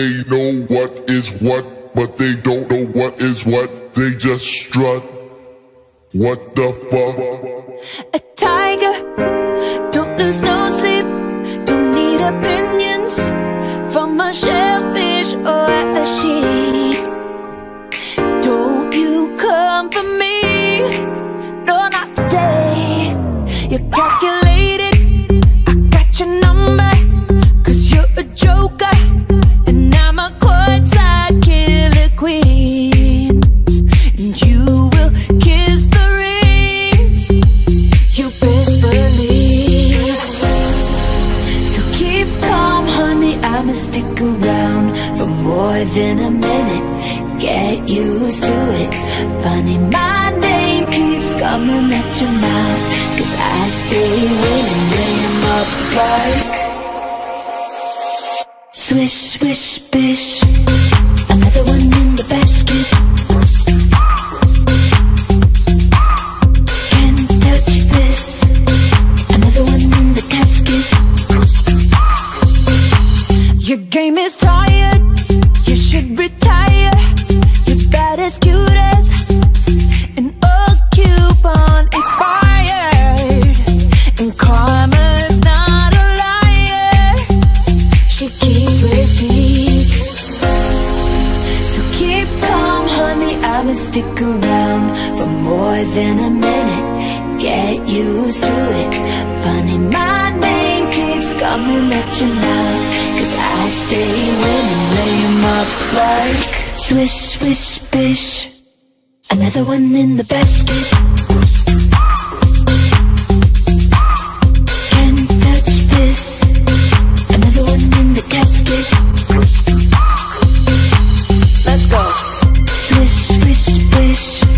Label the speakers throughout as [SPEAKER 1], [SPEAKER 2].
[SPEAKER 1] they know what is what, but they don't know what is what. They just strut. What the fuck?
[SPEAKER 2] A tiger, don't lose no sleep, don't need opinions from a shellfish or a sheep. Don't you come for me, no, not today. You're calculated, I got your number, cause you're stick around for more than a minute. Get used to it. Funny, my name keeps coming at your mouth. Cause I stay winning, 'em up like. Swish, swish, bish. Another one than a minute. Get used to it. Funny, my name keeps coming at your mouth. Cause I stay winning, lay 'em up like swish, swish, bish. Another one in the basket. Can't touch this. Another one in the casket. Let's go. Swish, swish, bish.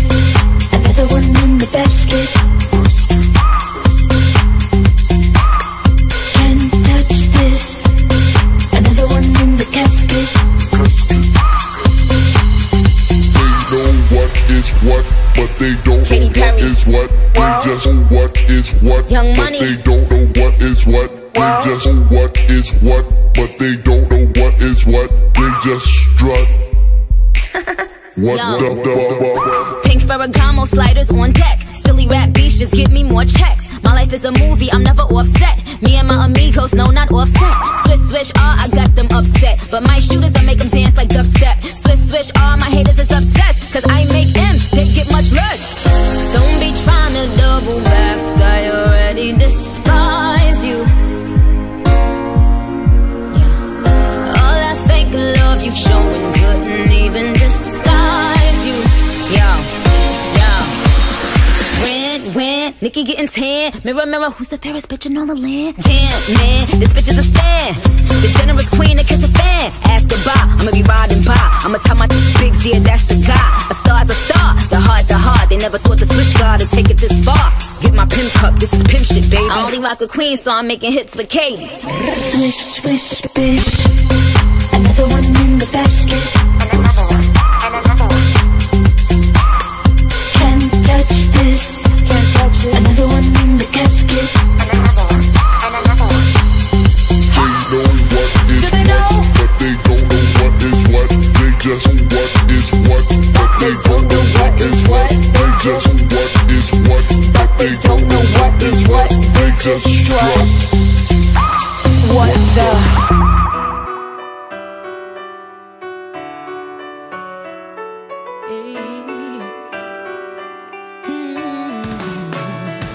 [SPEAKER 1] What is what, but they don't
[SPEAKER 3] Katy
[SPEAKER 1] know
[SPEAKER 3] Perry.
[SPEAKER 1] what is what. They just know what is what,
[SPEAKER 3] Young
[SPEAKER 1] but
[SPEAKER 3] Money.
[SPEAKER 1] they don't know what is what. They just know what is what, but they don't know what is what. They just strut. what the fuck?
[SPEAKER 3] Pink Ferragamo sliders on deck. Silly rap beefs just give me more checks. My life is a movie, I'm never offset. Me and my amigos, no, not offset. Swish, swish, ah, I got them upset. But my shooters, I make them dance like dubstep. Swish, swish, ah, my haters is obsessed. You showing couldn't even disguise you. Yo, yo. When, when, Nikki getting tan. Mirror, mirror, who's the fairest bitch in all the land? Damn, man, this bitch is a stand. The generous queen that kiss a fan. Ask goodbye, I'ma be riding by. I'ma tell my big yeah, that's the guy. A star's a star, the heart, the heart. They never thought the switch guard would take it this far. Get my pimp cup, this is pimp shit, baby. I only rock a queen, so I'm making hits with Katie.
[SPEAKER 2] Swish, swish, bish. Another one the basket. Can't touch this. Can't touch it. Another one in the casket.
[SPEAKER 1] They know what
[SPEAKER 2] Do they
[SPEAKER 1] what,
[SPEAKER 2] know?
[SPEAKER 1] but they don't know what is what. They just what is what, but they don't know what is what. They just what is what, but they don't know what is what. They just strut.
[SPEAKER 2] What the?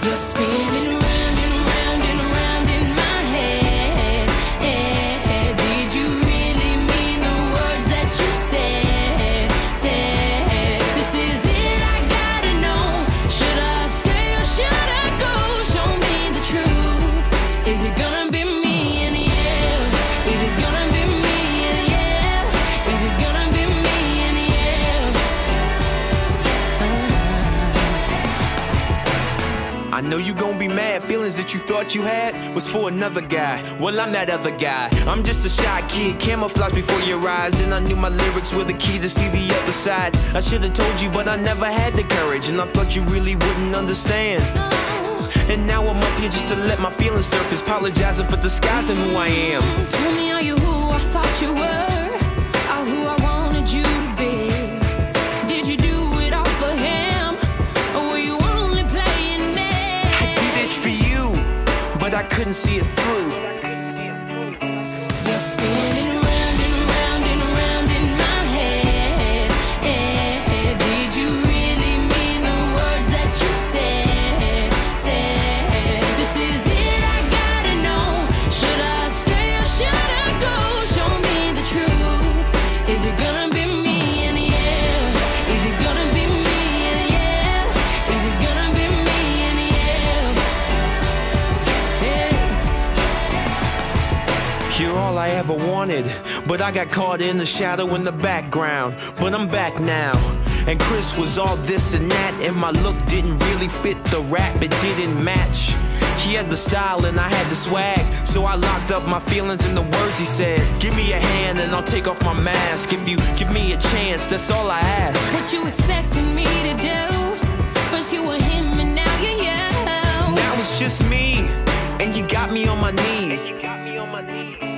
[SPEAKER 2] You're spinning I know
[SPEAKER 4] you gon' be mad. Feelings that you thought you had was for another guy. Well, I'm that other guy. I'm just a shy kid, camouflage before your eyes. And I knew my lyrics were the key to see the other side. I should've told you, but I never had the courage. And I thought you really wouldn't understand. And now I'm up here just to let my feelings surface, apologizing for disguising who I am.
[SPEAKER 2] Tell me, are you who I thought you were?
[SPEAKER 4] Couldn't see it through. Wanted, but I got caught in the shadow in the background. But I'm back now. And Chris was all this and that, and my look didn't really fit the rap, it didn't match. He had the style and I had the swag, so I locked up my feelings in the words he said. Give me a hand and I'll take off my mask. If you give me a chance, that's all I ask.
[SPEAKER 3] What you expecting me to do? First you were him and now you're you.
[SPEAKER 4] Now it's just me, and you got me on my knees.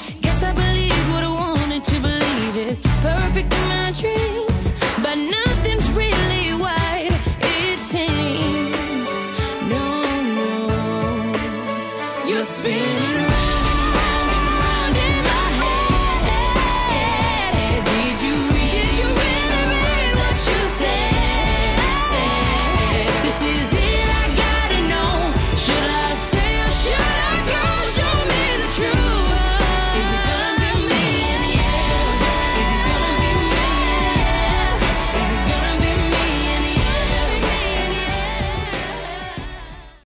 [SPEAKER 3] my dreams, but nothing's really what it seems. No, no, you're spinning.